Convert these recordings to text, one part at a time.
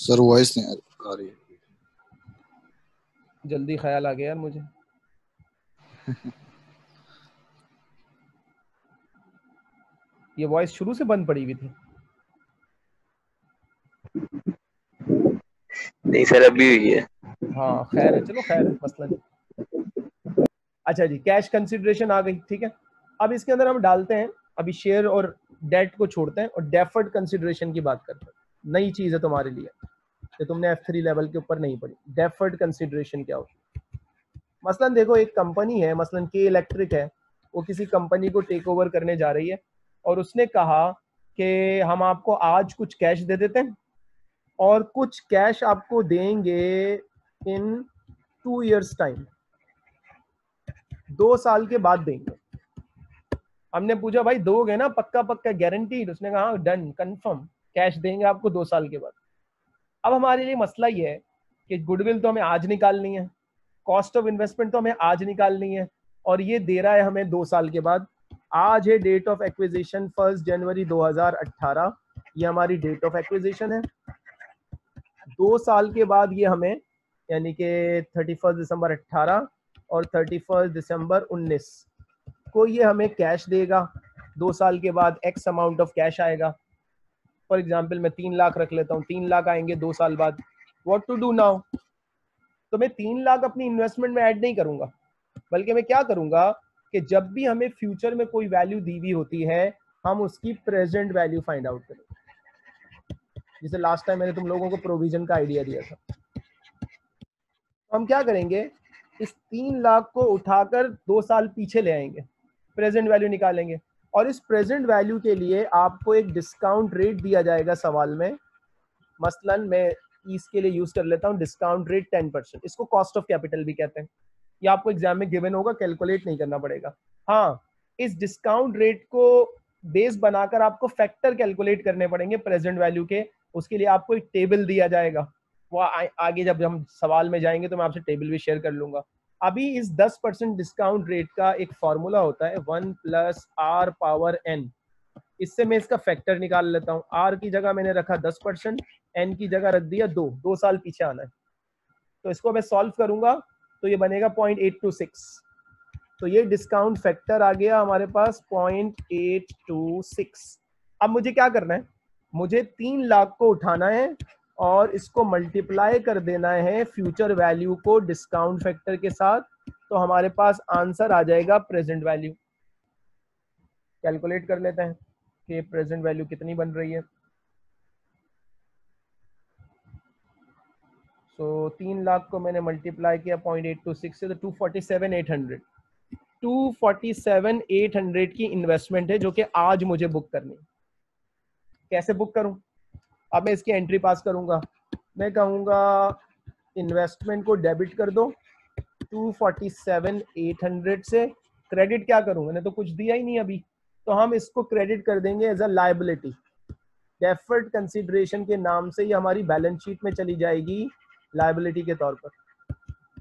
Sir voice नहीं आ रही है। जल्दी ख्याल आ गया यार मुझे। ये वॉइस शुरू से बंद पड़ी हुई थी। नहीं सर अभी हुई है। हाँ खैर है चलो खैर है मसला नहीं। अच्छा जी कैश कंसिडरेशन आ गई ठीक है। अब इसके अंदर हम डालते हैं अभी शेयर और डेट को छोड़ते हैं और डेफर्ड कंसिडरेशन की बात करते हैं। नई चीज़ है तुम्हारे लिए। कि तुमने एफ़ थ्री लेवल के ऊपर नहीं पढ़ी। डेफर्ड कंसिडरेशन क्या होती है? मसलन देखो, एक कंपनी है, मसलन के इलेक्ट्रिक है, वो किसी कंपनी को टेक ओवर करने जा रही है और उसने कहा कि हम आपको आज कुछ कैश दे देते हैं और कुछ कैश आपको देंगे इन टू इयर्स टाइम दो साल के बाद देंगे। हमने पूछा, भाई, दोगे ना? पक्का पक्का गारंटी उसने कहा डन कंफर्म कैश देंगे आपको दो साल के बाद. अब हमारे लिए मसला ये है कि गुडविल तो हमें आज निकालनी है कॉस्ट ऑफ़ इन्वेस्टमेंट तो हमें आज निकालनी है, और ये दे रहा है हमें दो साल के बाद। आज है date of acquisition first January 2018 ये हमारी डेट ऑफ़ एक्विजिशन है। दो साल के बाद ये हमें, यानी कि थर्टी फ़र्स्ट दिसंबर अट्ठारह और थर्टी फ़र्स्ट दिसंबर उन्नीस, को ये हमें कैश देगा। दो साल के बाद एक्स अमाउंट ऑफ़ कैश आएगा। फॉर एग्ज़ाम्पल मैं तीन लाख रख लेता हूँ, तीन लाख आएँगे दो साल बाद। वॉट टू डू नाउ तो मैं तीन लाख अपनी इन्वेस्टमेंट में ऐड नहीं करूँगा। बल्कि मैं क्या करूँगा कि जब भी हमें फ्यूचर में कोई वैल्यू दी हुई होती है, हम उसकी प्रेजेंट वैल्यू फाइंड आउट करेंगे जैसे लास्ट टाइम मैंने तुम लोगों को प्रोविज़न का आइडिया दिया था। तो हम क्या करेंगे? इस तीन लाख को उठाकर दो साल पीछे ले आएँगे। प्रेजेंट वैल्यू निकालेंगे। और इस प्रेजेंट वैल्यू के लिए आपको एक डिस्काउंट रेट दिया जाएगा सवाल में। मसलन मैं इसके लिए यूज़ कर लेता हूँ डिस्काउंट रेट टेन परसेंट इसको कॉस्ट ऑफ़ कैपिटल भी कहते हैं। ये आपको एग्ज़ाम में गिवन होगा कैलकुलेट नहीं करना पड़ेगा। हाँ इस डिस्काउंट रेट को बेस बनाकर आपको फैक्टर कैलकुलेट करने पड़ेंगे प्रेजेंट वैल्यू के। उसके लिए आपको एक टेबल दिया जाएगा। वो आगे जब हम सवाल में जाएँगे तो मैं आपसे टेबल भी शेयर कर लूँगा। अभी इस 10 परसेंट डिस्काउंट रेट का एक फॉर्मूला होता है one plus R power N इससे मैं इसका फैक्टर निकाल लेता हूँ। आर की जगह मैंने रखा 10 परसेंट एन की जगह रख दिया दो दो साल पीछे आना है। तो इसको मैं सॉल्व करूँगा तो ये बनेगा पॉइंट एट टू सिक्स तो ये डिस्काउंट फैक्टर आ गया हमारे पास पॉइंट एट टू सिक्स अब मुझे क्या करना है? मुझे तीन लाख को उठाना है और इसको मल्टीप्लाई कर देना है फ्यूचर वैल्यू को डिस्काउंट फैक्टर के साथ तो हमारे पास आंसर आ जाएगा प्रेजेंट वैल्यू कैलकुलेट कर लेते हैं कि प्रेजेंट वैल्यू कितनी बन रही है. सो so, तीन लाख को मैंने मल्टीप्लाई किया पॉइंट एट टू सिक्स से तो two forty seven eight hundred two forty seven eight hundred की इन्वेस्टमेंट है जो कि आज मुझे बुक करनी कैसे बुक करूँ? अब मैं इसकी एंट्री पास करूँगा। मैं कहूँगा इन्वेस्टमेंट को डेबिट कर दो two forty seven eight hundred से। क्रेडिट क्या करूँ? मैंने तो कुछ दिया ही नहीं अभी। तो हम इसको क्रेडिट कर देंगे as a liability deferred consideration के नाम से ये हमारी बैलेंस शीट में चली जाएगी लाइबिलिटी के तौर पर।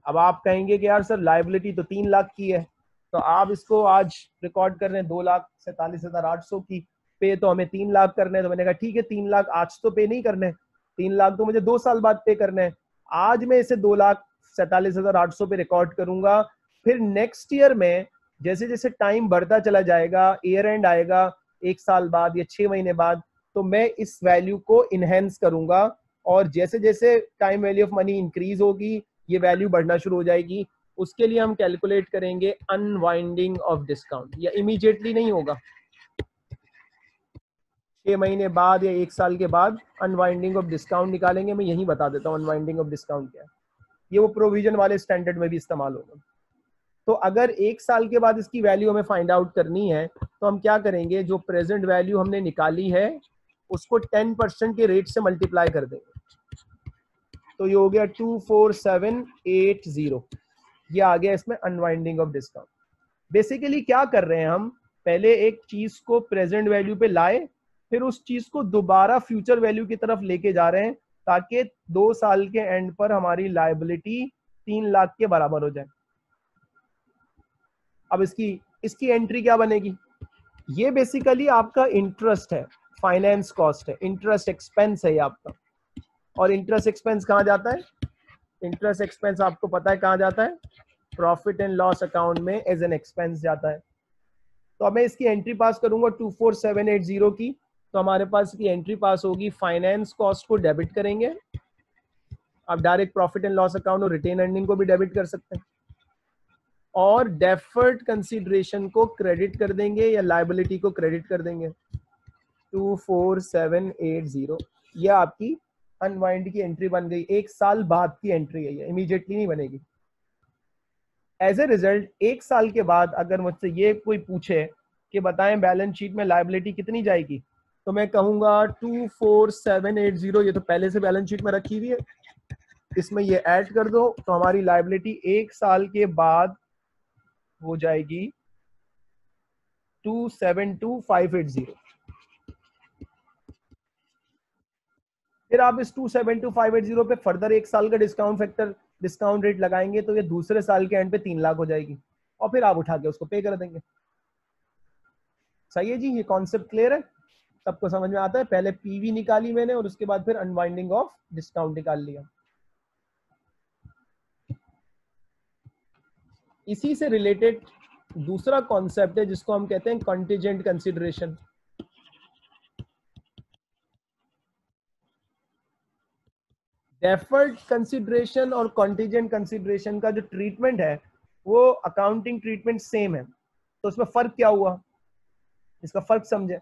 अब आप कहेंगे कि यार सर लाइबिलिटी तो तीन लाख की है। तो आप इसको आज रिकॉर्ड कर रहे हैं दो लाख सैतालीस हज़ार आठ सौ की। पे तो हमें तीन लाख करने हैं। तो मैंने कहा, ठीक है, तीन लाख आज तो पे नहीं करने तीन लाख तो मुझे दो साल बाद पे करने हैं। आज मैं इसे दो लाख सैतालीस हज़ार आठ सौ पे रिकॉर्ड करूँगा। फिर नेक्स्ट ईयर में जैसे जैसे टाइम बढ़ता चला जाएगा ईयर एंड आएगा, एक साल बाद या छह महीने बाद तो मैं इस वैल्यू को इनहेंस करूँगा। और जैसे जैसे time value of money increase होगी, ये वैल्यू बढ़ना शुरू हो जाएगी। उसके लिए हम कैलकुलेट करेंगे अनवाइंडिंग ऑफ़ डिस्काउंट या इमीडिएटली नहीं होगा। छह महीने बाद या एक साल के बाद अनवाइंडिंग ऑफ़ डिस्काउंट निकालेंगे। मैं यही बता देता हूँ अनवाइंडिंग ऑफ़ डिस्काउंट क्या है। ये वो प्रोविज़न वाले स्टैंडर्ड में भी इस्तेमाल होगा। तो अगर एक साल के बाद इसकी वैल्यू हमें फाइंड आउट करनी है तो हम क्या करेंगे? जो प्रेजेंट वैल्यू हमने निकाली है, उसको टेन परसेंट के रेट से मल्टीप्लाई कर देंगे। तो ये हो गया two four seven eight zero ये आ गया इसमें अनवाइंडिंग ऑफ़ डिस्काउंट बेसिकली क्या कर रहे हैं हम? पहले एक चीज़ को प्रेजेंट वैल्यू पे लाए फिर उस चीज़ को दोबारा फ्यूचर वैल्यू की तरफ़ लेके जा रहे हैं, ताकि दो साल के एंड पर हमारी लाइबिलिटी तीन लाख के बराबर हो जाए। अब इसकी इसकी एंट्री क्या बनेगी? ये बेसिकली आपका इंटरेस्ट है फाइनेंस कॉस्ट है इंटरेस्ट एक्सपेंस है ये आपका। और इंटरेस्ट एक्सपेंस कहाँ जाता है? इंटरेस्ट एक्सपेंस आपको पता है कहाँ जाता है? प्रॉफिट एंड लॉस अकाउंट में एज एन एक्सपेंस जाता है। तो अब मैं इसकी एंट्री पास करूँगा two four seven eight zero की। तो हमारे पास की एंट्री पास होगी। फाइनेंस कॉस्ट को डेबिट करेंगे। आप direct profit and loss account और रिटेन अर्निंग को भी डेबिट कर सकते हैं। और डेफर्ड कंसिडरेशन को क्रेडिट कर देंगे या लाइबिलिटी को क्रेडिट कर देंगे। Two four seven eight zero यह आपकी अनवाइंड की एंट्री बन गई। एक साल बाद की एंट्री है ये। इमीडिएटली नहीं बनेगी। एज ए रिज़ल्ट एक साल के बाद अगर मुझसे ये कोई पूछे कि बताएँ बैलेंस शीट में लाइबिलिटी कितनी जाएगी? तो मैं कहूँगा two four seven eight zero ये तो पहले से बैलेंस शीट में रखी हुई है। इसमें ये ऐड कर दो तो हमारी लाइबिलिटी एक साल के बाद हो जाएगी two seven two five eight zero फिर आप इस two seven two five eight zero पे फर्दर एक साल का डिस्काउंट फैक्टर डिस्काउंट रेट लगाएँगे तो ये दूसरे साल के एंड पे तीन लाख हो जाएगी। और फिर आप उठा के उसको पे कर देंगे। सही है जी? ये कॉन्सेप्ट क्लियर है? सबको समझ में आता है। पहले पीवी निकाली मैंने और उसके बाद फिर अनवाइंडिंग ऑफ़ डिस्काउंट निकाल लिया। इसी से रिलेटेड दूसरा कॉन्सेप्ट है जिसको हम कहते हैं कॉन्टिजेंट कंसिडरेशन डेफर्ड कंसिडरेशन और कॉन्टिजेंट कंसिडरेशन का जो ट्रीटमेंट है, वो अकाउंटिंग ट्रीटमेंट सेम है। तो उसमें फ़र्क क्या हुआ? इसका फ़र्क समझे।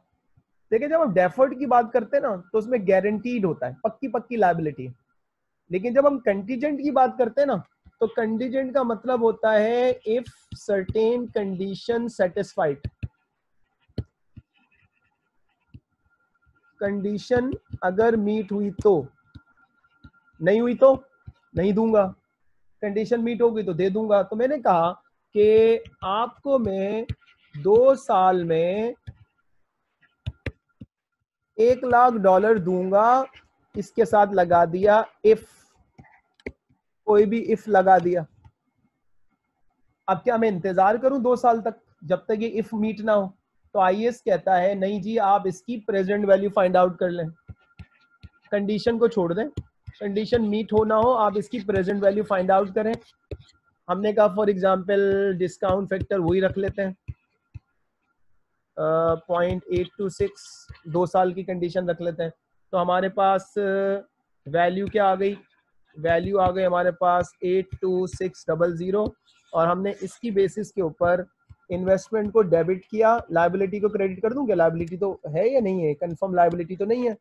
देखिए, जब हम डेफर्ड की बात करते हैं ना तो उसमें गारंटीड होता है, पक्की पक्की लाइबिलिटी लेकिन जब हम कंटीजेंट की बात करते हैं ना तो कंटीजेंट का मतलब होता है if certain condition satisfied condition अगर मीट हुई तो नहीं हुई तो नहीं दूँगा। कंडीशन मीट होगी तो दे दूँगा। तो मैंने कहा कि आपको मैं दो साल में एक लाख डॉलर दूँगा, इसके साथ लगा दिया इफ़ कोई भी इफ़ लगा दिया। अब क्या मैं इंतज़ार करूँ दो साल तक, जब तक ये इफ़ मीट ना हो? तो आई कहता है, नहीं जी, आप इसकी प्रेजेंट वैल्यू फाइंड आउट कर लें। कंडीशन को छोड़ दें। कंडीशन मीट हो ना हो, आप इसकी प्रेजेंट वैल्यू फाइंड आउट करें। हमने कहा फॉर एग्जांपल डिस्काउंट फैक्टर वही रख लेते हैं। पॉइंट एट टू सिक्स दो साल की कंडीशन रख लेते हैं। तो हमारे पास वैल्यू क्या आ गई? वैल्यू आ गई हमारे पास eight two six double zero और हमने इसकी बेसिस के ऊपर इन्वेस्टमेंट को डेबिट किया। लाइबिलिटी को क्रेडिट कर दूँ क्या? लाइबिलिटी तो है या नहीं है? कंफर्म लाइबिलिटी तो नहीं है।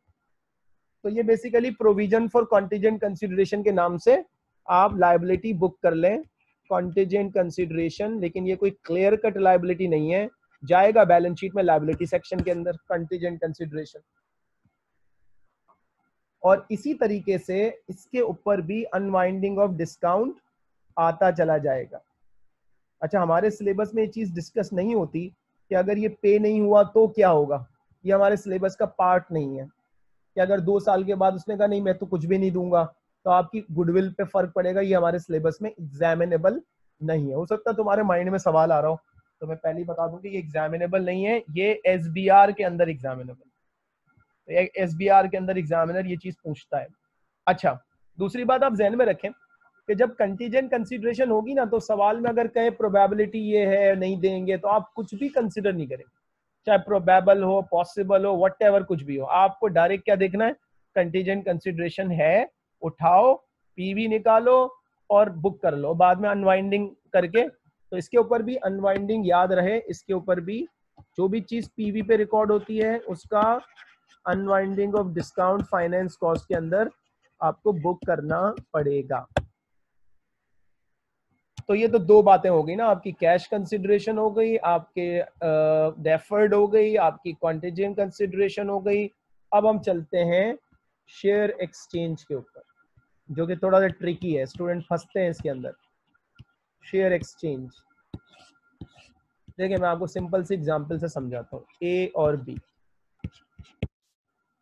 तो ये basically provision for contingent consideration के नाम से आप लाइबिलिटी बुक कर लें। कॉन्टीजेंट कंसिडरेशन लेकिन ये कोई क्लियर कट लाइबिलिटी नहीं है। जाएगा बैलेंस शीट में लाइबिलिटी सेक्शन के अंदर कॉन्टीजेंट कंसिडरेशन और इसी तरीके से इसके ऊपर भी अनवाइंडिंग ऑफ़ डिस्काउंट आता चला जाएगा। अच्छा हमारे सिलेबस में ये चीज़ डिस्कस नहीं होती कि अगर ये पे नहीं हुआ तो क्या होगा? ये हमारे सिलेबस का पार्ट नहीं है। कि अगर दो साल के बाद उसने कहा, नहीं, मैं तो कुछ भी नहीं दूँगा। तो आपकी गुडविल पे फ़र्क पड़ेगा। ये हमारे सिलेबस में एग्जामिनेबल नहीं है। हो सकता तुम्हारे माइंड में सवाल आ रहा हो तो मैं पहले ही बता दूँ कि ये एग्जामिनेबल नहीं है, ये एसबीआर के अंदर एग्जामिनेबल तो एस के अंदर एग्जामिनर ये चीज़ पूछता है। अच्छा दूसरी बात आप जहन में रखें कि जब कंटीजेंट कंसिडरेशन होगी ना तो सवाल में अगर कहे प्रोबेबिलिटी ये है, नहीं देंगे तो आप कुछ भी कंसिडर नहीं करेंगे। चाहे प्रोबेबल हो पॉसिबल हो वट कुछ भी हो, आपको डायरेक्ट क्या देखना है? कंटीजेंट कंसिडरेशन है, उठाओ पीवी निकालो और बुक कर लो। बाद में अनवाइंडिंग करके तो इसके ऊपर भी अनवाइंडिंग याद रहे, इसके ऊपर भी जो भी चीज़ पीवी पे रिकॉर्ड होती है, उसका unwinding of discount finance cost के अंदर आपको बुक करना पड़ेगा। तो ये तो दो बातें हो गई ना, आपकी कैश कंसिडरेशन हो गई, आपके डेफर्ड हो गई, आपकी क्वांटिजेंट कंसिडरेशन हो गई। अब हम चलते हैं शेयर एक्सचेंज के ऊपर, जो कि थोड़ा सा ट्रिकी है स्टूडेंट फंसते हैं इसके अंदर। Share exchange. देखिए, मैं आपको सिंपल सी एग्जांपल से समझाता हूँ। ए और बी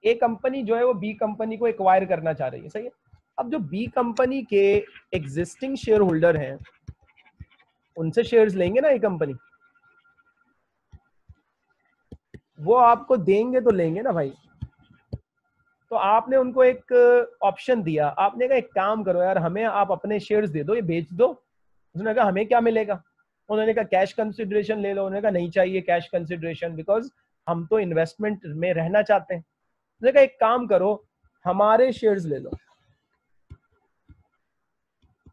ए कंपनी जो है, वो बी कंपनी को एक्वायर करना चाह रही है। सही है? अब जो बी कंपनी के एग्जिस्टिंग शेयर होल्डर हैं, उनसे शेयर्स लेंगे ना ये कंपनी वो आपको देंगे तो लेंगे ना भाई। तो आपने उनको एक ऑप्शन दिया। आपने कहा, एक काम करो यार, हमें आप अपने शेयर्स दे दो, ये बेच दो उसने कहा, हमें क्या मिलेगा? उन्होंने कहा कैश कंसिडरेशन ले लो। उन्होंने कहा, नहीं चाहिए कैश कंसिडरेशन बिकॉज़ हम तो इन्वेस्टमेंट में रहना चाहते हैं। उसने कहा, एक काम करो, हमारे शेयर्स ले लो।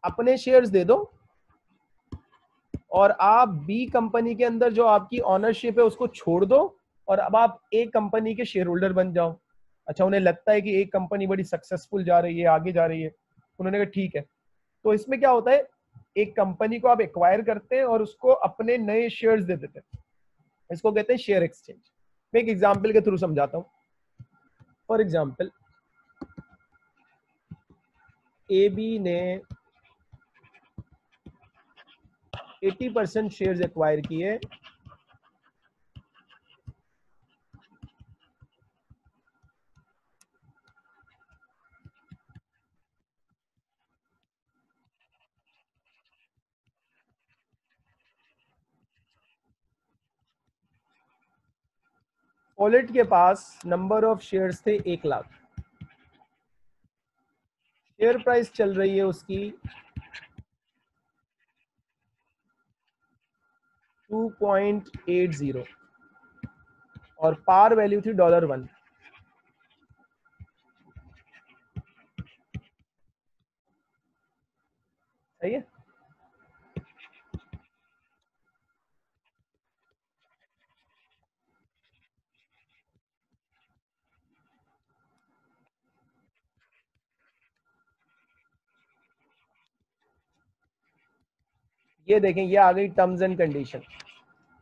अपने शेयर्स दे दो और आप बी कंपनी के अंदर जो आपकी ऑनरशिप है उसको छोड़ दो और अब आप एक कंपनी के शेयर होल्डर बन जाओ। अच्छा उन्हें लगता है कि एक कंपनी बड़ी सक्सेसफुल जा रही है, आगे जा रही है। उन्होंने कहा, ठीक है। तो इसमें क्या होता है एक कंपनी को आप एक्वायर करते हैं और उसको अपने नए शेयर दे देते हैं। इसको कहते हैं शेयर एक्सचेंज मैं एक एग्ज़ाम्पल के थ्रू समझाता हूँ। फॉर एग्ज़ाम्पल ए बी ने 80 परसेंट शेयर एक्वायर किए। पॉलिट के पास नंबर ऑफ़ शेयर्स थे एक लाख। शेयर प्राइस चल रही है उसकी 2.80 और पार वैल्यू थी डॉलर वन सही है? ये देखें, ये आ गई टर्म्स एंड कंडीशन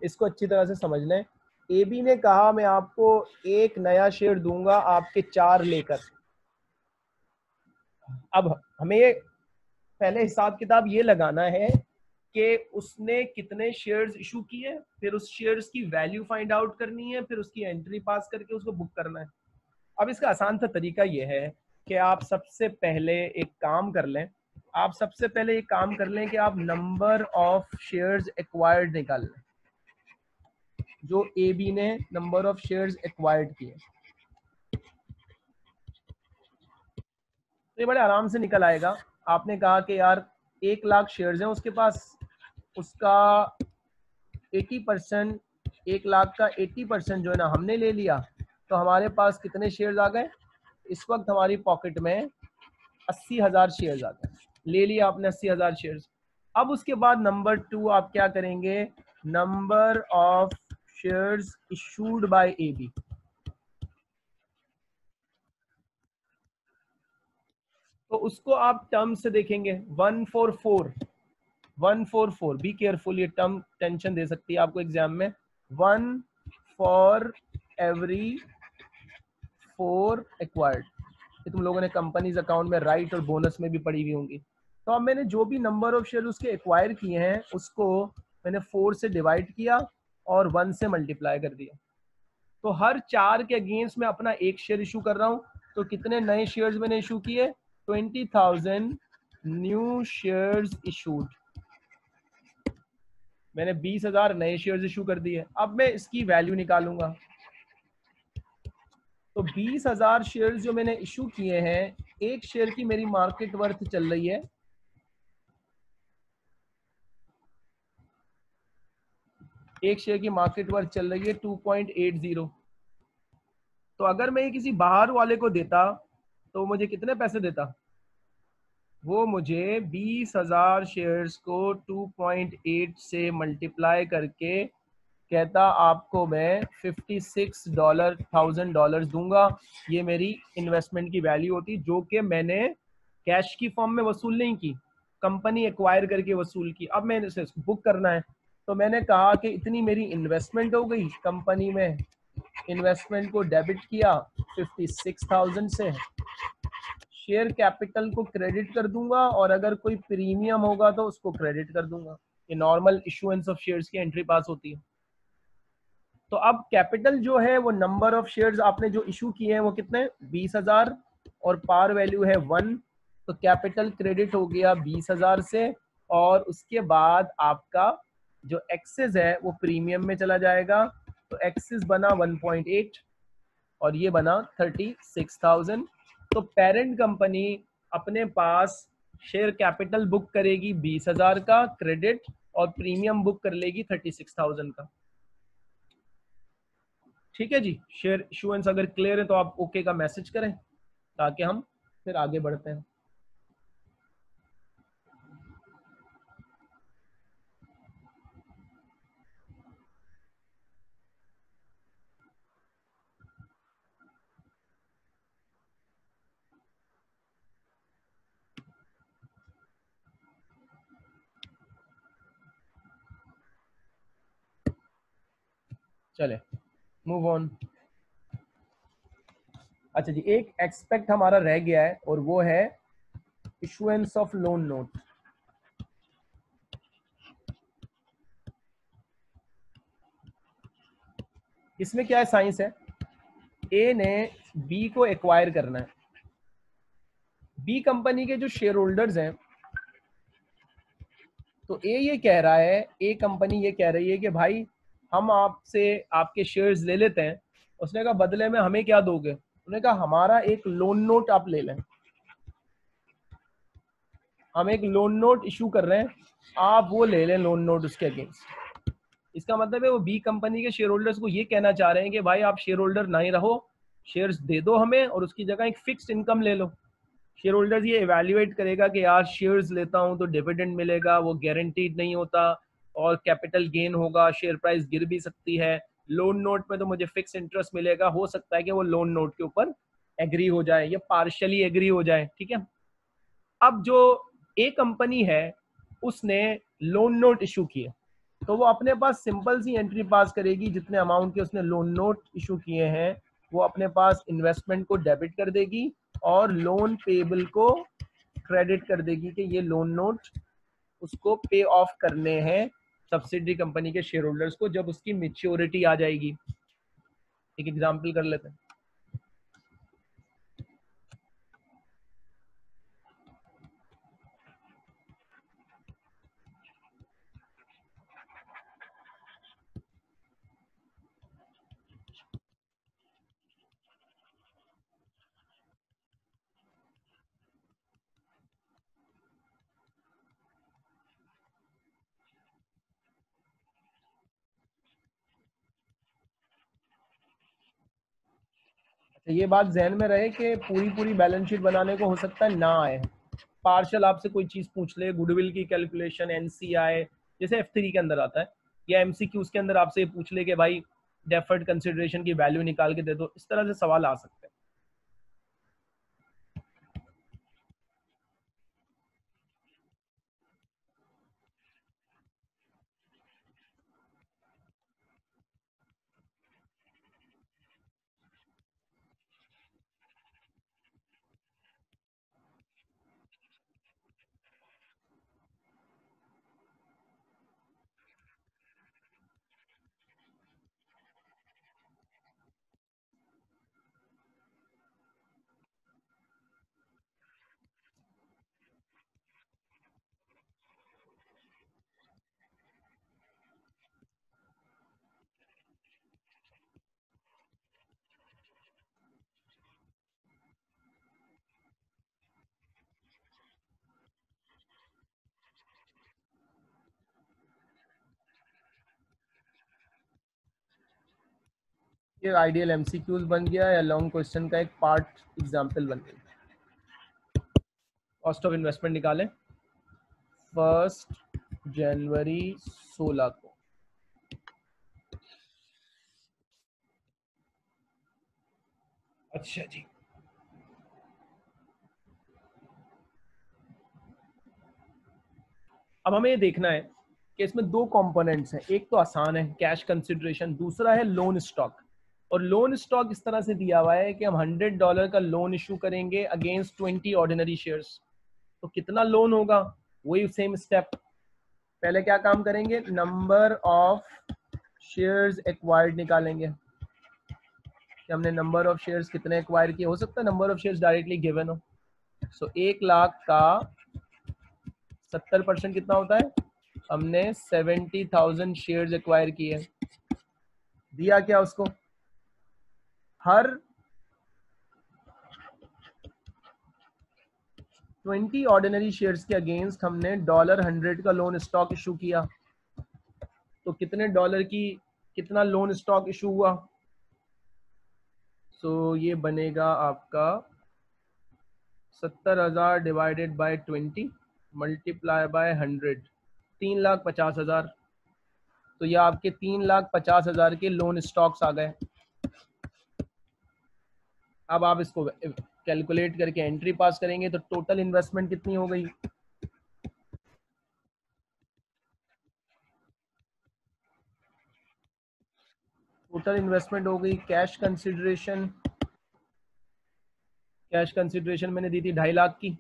इसको अच्छी तरह से समझ लें। ए बी ने कहा, मैं आपको एक नया शेयर दूँगा आपके चार लेकर. अब हमें पहले हिसाब किताब ये लगाना है कि उसने कितने शेयर्स इशू किए, फिर उस शेयर्स की वैल्यू फाइंड आउट करनी है, फिर उसकी एंट्री पास करके उसको बुक करना है। अब इसका आसान सा तरीका यह है कि आप सबसे पहले एक काम कर लें। आप सबसे पहले एक काम कर लें कि आप नंबर ऑफ़ शेयर्स एक्वायर्ड निकाल लें। जो ए बी ने नंबर ऑफ़ शेयर्स एक्वायर्ड किए। तो ये बड़े आराम से निकल आएगा। आपने कहा कि यार एक लाख शेयर्स हैं उसके पास। उसका 80 परसेंट एक लाख का 80 परसेंट जो है ना हमने ले लिया। तो हमारे पास कितने शेयर्स आ गए? इस वक्त हमारी पॉकेट में अस्सी हज़ार शेयर्स आ गए। ले लिया आपने अस्सी हज़ार शेयर अब उसके बाद नंबर टू आप क्या करेंगे? Number of shares issued by A B तो उसको आप टर्म से देखेंगे. One four four one four four be careful ये टर्म टेंशन दे सकती है आपको एग्ज़ाम में. One for every four acquired ये तुम लोगों ने कंपनीज़ अकाउंट में राइट और बोनस में भी पड़ी हुई होंगी. तो अब मैंने जो भी नंबर ऑफ़ शेयर उसके एक्वायर किए हैं, उसको मैंने फोर से डिवाइड किया और वन से मल्टीप्लाई कर दिया। तो हर चार के अगेंस्ट में अपना एक शेयर इशू कर रहा हूँ। तो कितने नए शेयर्स मैंने इशू किए? Twenty thousand new shares issued मैंने बीस हज़ार नए शेयर्स इशू कर दिए। अब मैं इसकी वैल्यू निकालूँगा। तो बीस हज़ार शेयर जो मैंने इशू किए हैं, एक शेयर की मेरी मार्केट वर्थ चल रही है। एक शेयर की मार्केट वर्थ चल रही है 2.80 तो अगर मैं ये किसी बाहर वाले को देता तो मुझे कितने पैसे देता? वो मुझे बीस हज़ार शेयर्स को 2.8 से मल्टीप्लाई करके कहता, आपको मैं 56 डॉलर थाउज़ेंड डॉलर दूँगा। ये मेरी इन्वेस्टमेंट की वैल्यू होती, जो कि मैंने कैश की फॉर्म में वसूल नहीं की कंपनी एक्वायर करके वसूल की। अब मैंने बुक करना है। तो मैंने कहा कि इतनी मेरी इन्वेस्टमेंट हो गई कंपनी में। इन्वेस्टमेंट को डेबिट किया 56,000 से। शेयर कैपिटल को क्रेडिट कर दूँगा और अगर कोई प्रीमियम होगा तो उसको क्रेडिट कर दूँगा। ये नॉर्मल इशुएंस ऑफ़ शेयर्स की एंट्री पास होती है। तो अब कैपिटल जो है वो नंबर ऑफ़ शेयर्स आपने जो इशू किए हैं वो कितने? बीस हज़ार और पार वैल्यू है वन तो कैपिटल क्रेडिट हो गया बीस हज़ार से और उसके बाद आपका जो एक्सेस है, वो प्रीमियम में चला जाएगा। तो एक्सेस बना 1.8 और ये बना थर्टी सिक्स थाउज़ेंड तो पेरेंट कंपनी अपने पास शेयर कैपिटल बुक करेगी बीस हज़ार का क्रेडिट और प्रीमियम बुक कर लेगी थर्टी सिक्स थाउज़ेंड का। ठीक है जी? शेयर इशुएंस अगर क्लियर है तो आप ओके का मैसेज करें, ताकि हम फिर आगे बढ़ते हैं। चले मूव ऑन अच्छा जी, एक एक्सपेक्ट हमारा रह गया है और वो है इशुएंस ऑफ़ लोन नोट इसमें क्या है साइंस है? ए ने बी को एक्वायर करना है। बी कंपनी के जो शेयर होल्डर्स हैं तो ए ये कह रहा है ए कंपनी ये कह रही है कि भाई हम आपसे, आपके शेयर्स ले लेते हैं। उसने कहा, बदले में हमें क्या दोगे? उन्होंने कहा, हमारा एक लोन नोट आप ले लें। हम एक लोन नोट इशू कर रहे हैं। आप वो ले लें लोन नोट उसके अगेंस्ट इसका मतलब है, वो बी कंपनी के शेयर होल्डर्स को ये कहना चाह रहे हैं कि, भाई, आप शेयर होल्डर ना ही रहो। शेयर्स दे दो हमें और उसकी जगह एक फिक्स्ड इनकम ले लो। शेयर होल्डर्स ये इवेल्युएट करेगा कि, यार शेयर्स लेता हूँ तो डिविडेंड मिलेगा, वो गारंटीड नहीं होता। और कैपिटल गेन होगा शेयर प्राइस गिर भी सकती है। लोन नोट में तो मुझे फिक्स इंटरेस्ट मिलेगा, हो सकता है कि वो लोन नोट के ऊपर एग्री हो जाए या पार्शली एग्री हो जाए, ठीक है? अब जो ए कंपनी है, उसने लोन नोट इशू किए। तो वो अपने पास सिंपल सी एंट्री पास करेगी, जितने अमाउंट के उसने लोन नोट इशू किए हैं, वो अपने पास इन्वेस्टमेंट को डेबिट कर देगी और लोन पेबल को क्रेडिट कर देगी कि ये लोन नोट उसको पे ऑफ़ करने हैं। सब्सिडी कंपनी के शेयर होल्डर्स को जब उसकी मेच्योरिटी आ जाएगी, एक एग्ज़ाम्पल कर लेते हैं तो ये बात जहन में रहे कि पूरी पूरी बैलेंस शीट बनाने को हो सकता है ना आए। पार्शल आपसे कोई चीज़ पूछ ले गुडविल की कैलकुलेशन एनसीआई जैसे एफ़ थ्री के अंदर आता है, या एमसीक्यू उसके अंदर आपसे पूछ ले कि भाई डेफर्ड कंसिडरेशन की वैल्यू निकाल के दे दो, इस तरह से सवाल आ सकते हैं। ये आइडियल एमसीक्यूज बन गया या लॉन्ग क्वेश्चन का एक पार्ट एग्जांपल बन गया। कॉस्ट ऑफ़ इन्वेस्टमेंट निकालें। फ़र्स्ट जनवरी 16 को। अच्छा जी। अब हमें ये देखना है कि इसमें दो कंपोनेंट्स हैं। एक तो आसान है कैश कंसिडरेशन दूसरा है लोन स्टॉक और लोन स्टॉक इस तरह से दिया हुआ है कि हम हंड्रेड डॉलर का लोन इशू करेंगे अगेंस्ट ट्वेंटी ऑर्डिनरी शेयर्स तो कितना लोन होगा? वही सेम स्टेप पहले क्या काम करेंगे? नंबर ऑफ़ शेयर्स एक्वायर्ड निकालेंगे। कि हमने नंबर ऑफ़ शेयर्स कितने एक्वायर किए? हो सकता है number of shares directly given हो। सो so, एक लाख का सत्तर परसेंट कितना होता है? हमने सेवेंटी थाउज़ेंड शेयर्स एक्वायर किए। दिया क्या उसको? हर 20 ऑर्डिनरी शेयर्स के अगेंस्ट हमने डॉलर हंड्रेड का लोन स्टॉक इशू किया। तो कितने डॉलर की कितना लोन स्टॉक इशू हुआ? सो so, ये बनेगा आपका सत्तर हज़ार divided by twenty multiply by hundred तीन लाख पचास हज़ार। तो ये आपके तीन लाख पचास हज़ार के लोन स्टॉक्स आ गए। अब आप इसको कैलकुलेट करके एंट्री पास करेंगे तो टोटल इन्वेस्टमेंट कितनी हो गई? टोटल इन्वेस्टमेंट हो गई कैश कंसिडरेशन कैश कंसिडरेशन मैंने दी थी ढाई लाख की।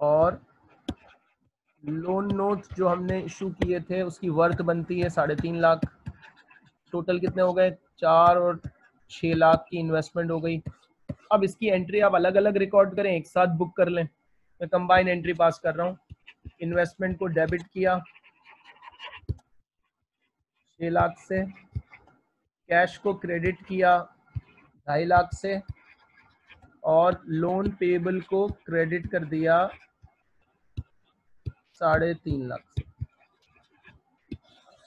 और लोन नोट जो हमने इशू किए थे, उसकी वर्थ बनती है साढ़े तीन लाख। टोटल कितने हो गए? चार और छः लाख की इन्वेस्टमेंट हो गई। अब इसकी एंट्री आप अलग अलग रिकॉर्ड करें, एक साथ बुक कर लें। मैं कंबाइन एंट्री पास कर रहा हूँ। इन्वेस्टमेंट को डेबिट किया। छः लाख से। कैश को क्रेडिट किया ढाई लाख से। और लोन पेबल को क्रेडिट कर दिया साढ़े तीन लाख से।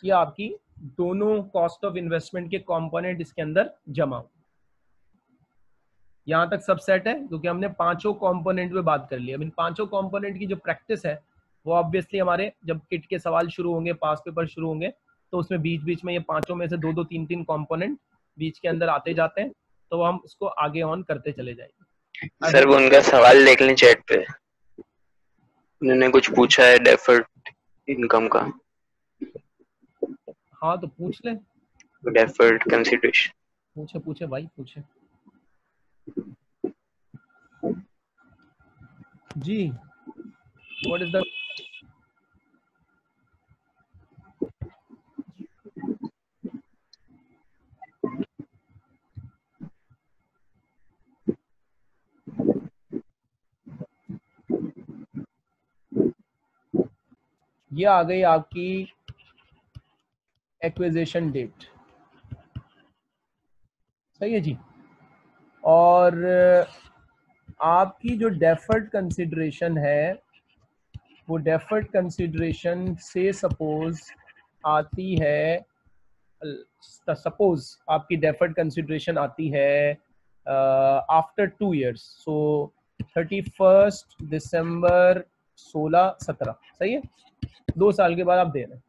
ये आपकी दोनों कॉस्ट ऑफ़ इन्वेस्टमेंट के कंपोनेंट इसके अंदर जमा यहाँ तक सब सेट है, क्योंकि हमने पाँचों कंपोनेंट पे बात कर ली। अब इन पाँचों कंपोनेंट की जो प्रैक्टिस है, वो ऑब्वियसली हमारे जब किट के सवाल शुरू होंगे पास पेपर शुरू होंगे तो उसमें बीच बीच में ये पाँचों में से दो दो तीन तीन कंपोनेंट बीच के अंदर आते जाते हैं तो हम उसको आगे ऑन करते चले जाएँगे। सर वो उनका सवाल देख लें चैट पे। उन्होंने कुछ पूछा है डेफर्ड इनकम का? हाँ तो पूछ ले। डेफर्ड कंसीडरेशन पूछे पूछे भाई पूछे। जी व्हाट इज़ द ये आ गई आपकी एक्विजिशन डेट सही है जी? और आपकी जो डेफर्ड कंसिडरेशन है, वो डेफर्ड कंसिडरेशन से सपोज़ आती है सपोज़ आपकी डेफर्ड कंसिडरेशन आती है after two years so thirty first दिसंबर सोलह सत्रह. सही है? दो साल के बाद आप दे रहे हैं।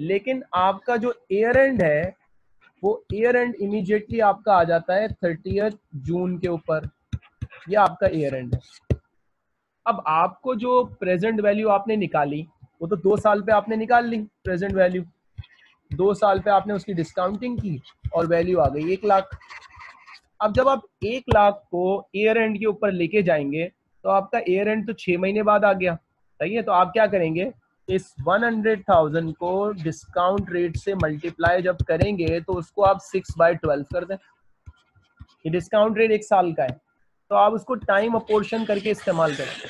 लेकिन आपका जो एयर एंड है, वो एयर एंड इमीडिएटली आपका आ जाता है थर्टी जून के ऊपर। ये आपका एयर एंड है। अब आपको जो प्रेजेंट वैल्यू आपने निकाली, वो तो दो साल पे आपने निकाल ली प्रेजेंट वैल्यू दो साल पे आपने उसकी डिस्काउंटिंग की और वैल्यू आ गई एक लाख। अब जब आप एक लाख को एयर एंड के ऊपर लेके जाएँगे तो आपका एयर एंड तो छह महीने बाद आ गया। सही है? तो आप क्या करेंगे? इस 100,000 को डिस्काउंट रेट से मल्टीप्लाई जब करेंगे तो उसको आप सिक्स बाय ट्वेल्व कर दें। ये डिस्काउंट रेट एक साल का है। तो आप उसको टाइम अपोर्शन करके इस्तेमाल करेंगे।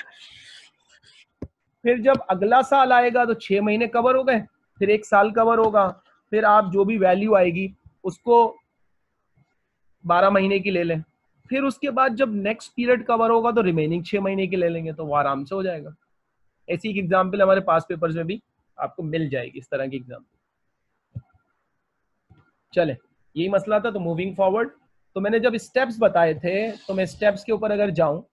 फिर जब अगला साल आएगा तो छह महीने कवर हो गए। फिर एक साल कवर होगा। फिर आप जो भी वैल्यू आएगी उसको बारह महीने की ले लें। फिर उसके बाद जब नेक्स्ट पीरियड कवर होगा तो रिमेनिंग छह महीने की ले लेंगे तो वो आराम से हो जाएगा। ऐसी एक एग्ज़ाम्पल हमारे पास पेपर्स में भी आपको मिल जाएगी इस तरह की एग्ज़ाम्पल चले, यही मसला था तो मूविंग फॉरवर्ड तो मैंने जब स्टेप्स बताए थे तो मैं स्टेप्स के ऊपर अगर जाऊँ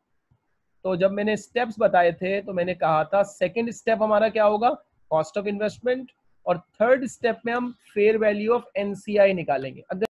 तो जब मैंने स्टेप्स बताए थे तो मैंने कहा था सेकंड स्टेप हमारा क्या होगा? कॉस्ट ऑफ़ इन्वेस्टमेंट और थर्ड स्टेप में हम फेयर वैल्यू ऑफ़ एनसीआई निकालेंगे। अगर